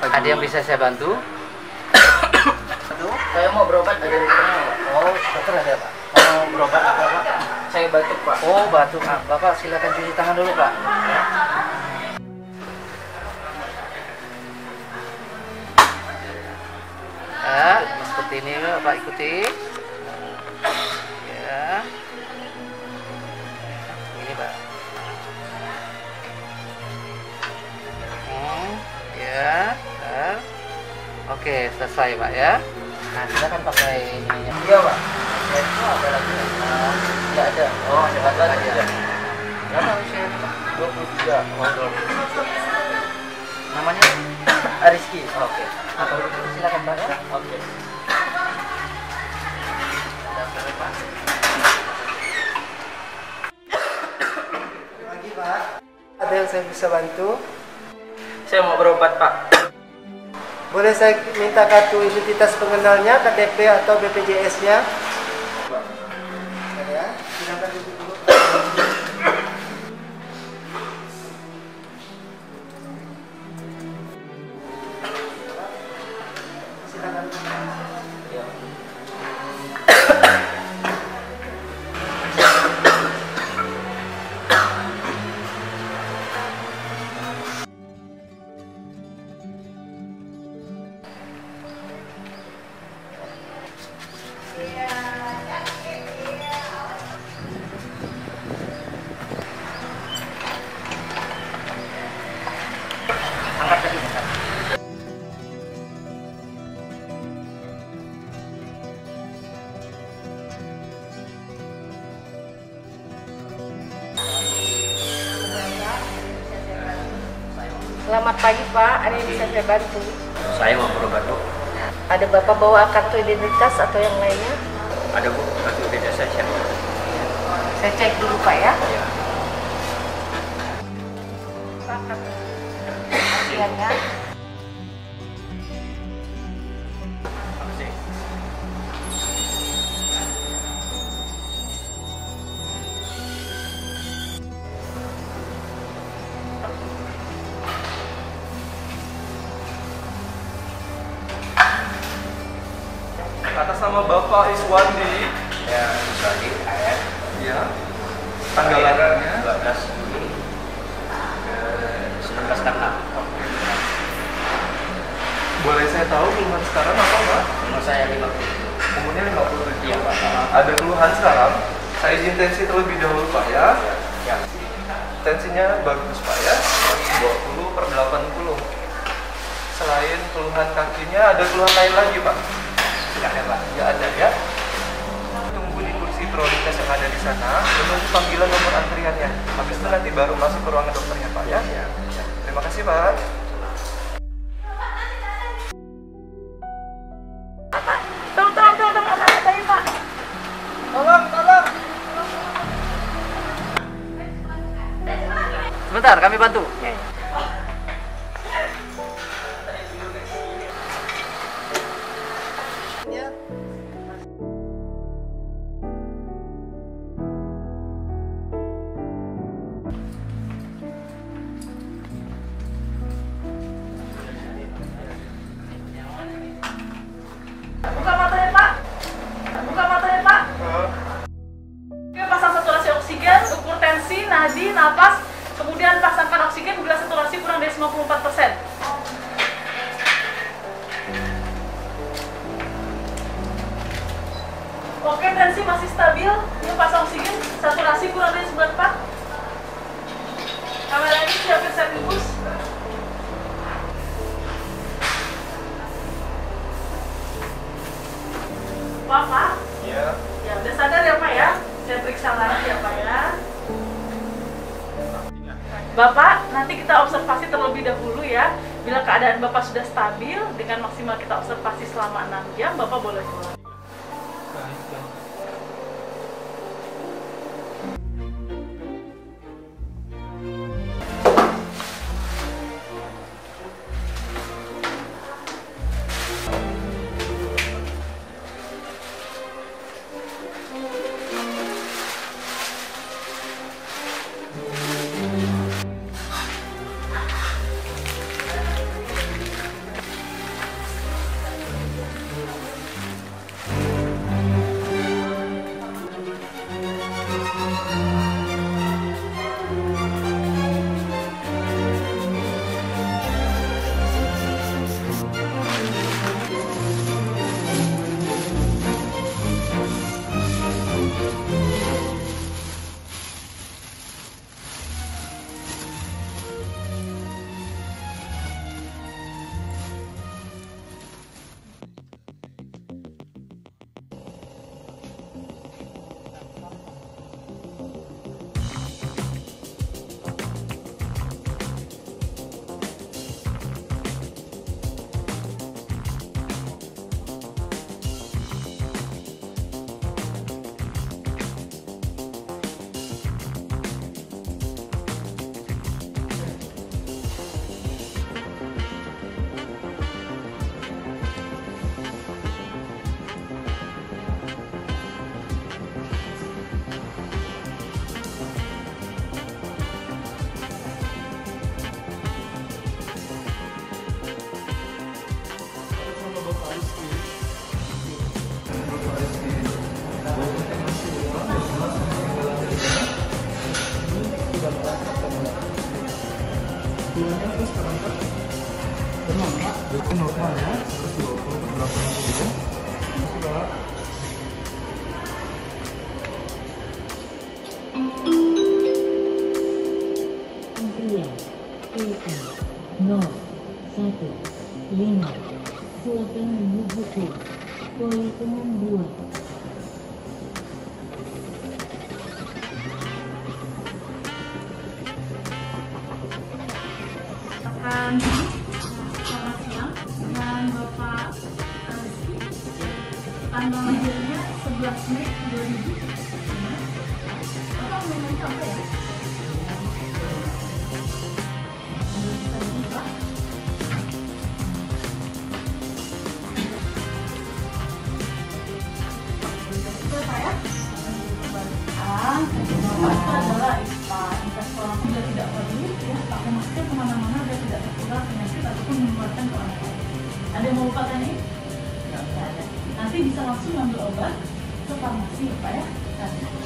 Ada yang bisa saya bantu? Saya mau berobat ada di Pak. Oh, dokter ada, Pak. Mau berobat apa, Pak? Saya batuk, Pak. Oh, batuk. Ah, Bapak silakan cuci tangan dulu, Pak. Ya, seperti ini, Pak ikuti. Oke, selesai, Pak ya. Nah, silakan pakai ininya. Iya, Pak. Ya, itu ada lagi nggak? Oh, Tidak ada. Oh, ada Tidak lagi ada. aja. Berapa usianya, Pak? 23. Oh, dua puluh. Namanya? Ariski. Oke. Apa silakan Pak ya? Oke. Pak. Pagi Pak. Ada yang saya bisa bantu? Saya mau berobat, Pak. Boleh saya minta kartu identitas pengenalnya, KTP atau BPJS-nya? Selamat pagi Pak, ada yang bisa saya bantu? Saya mau berobat, Bu. Ada Bapak bawa kartu identitas atau yang lainnya? Ada, Bu. Kartu identitas saya siapa? Saya cek dulu Pak ya. Iya. Pak, kartu. Atas nama Bapak Iswandi Ya, Iswadi, AR. ya tanggal lahirnya 12 Juli ke 1946. boleh saya tahu keluhan sekarang apa Pak? Umur saya 50. umurnya 57 Iya, Pak. ada keluhan sekarang saya izin tensi terlebih dahulu Pak ya Ya. tensinya bagus Pak ya 20 per 80 selain keluhan kakinya ada keluhan lain lagi Pak Tidak ada, Pak. ya ada ya. Tunggu di kursi prioritas yang ada di sana. Menunggu panggilan nomor antriannya. Habis itu nanti baru masuk ke ruangan dokternya Pak ya. Ya. terima kasih Pak. Sebentar, kami bantu. Buka Bila keadaan Bapak sudah stabil, dengan maksimal kita observasi selama 6 jam, Bapak boleh pulang. Pak? Itu normal ya, 120 per 80 ya. Pak. Antrian PA 0 1 5 Silakan menunggu ke Poin tengah 2 akan selamat siang dengan Bapak Rizky tanggal lahirnya 11 Mei 2000 Bapak mau apa ya? Pak? Itu saya Ah, Ada yang mau lupakan ini? Tidak ada. Nanti bisa langsung ambil obat ke farmasi Pak ya. Nanti.